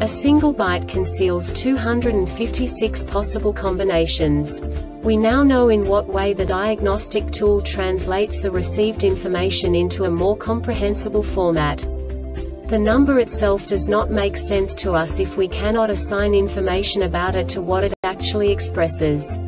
A single byte conceals 256 possible combinations. We now know in what way the diagnostic tool translates the received information into a more comprehensible format. The number itself does not make sense to us if we cannot assign information about it to what it actually expresses.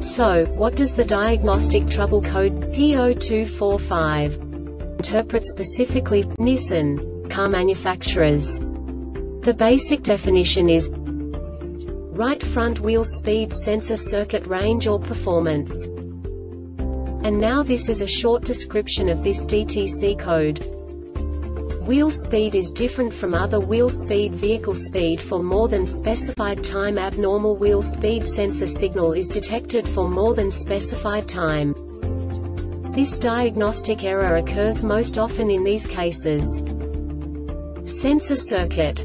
So, what does the diagnostic trouble code P0245 interpret specifically Nissan car manufacturers? The basic definition is right front wheel speed sensor circuit range or performance. And now this is a short description of this DTC code. Wheel speed is different from other wheel speed vehicle speed for more than specified time abnormal wheel speed sensor signal is detected for more than specified time. This diagnostic error occurs most often in these cases. Sensor circuit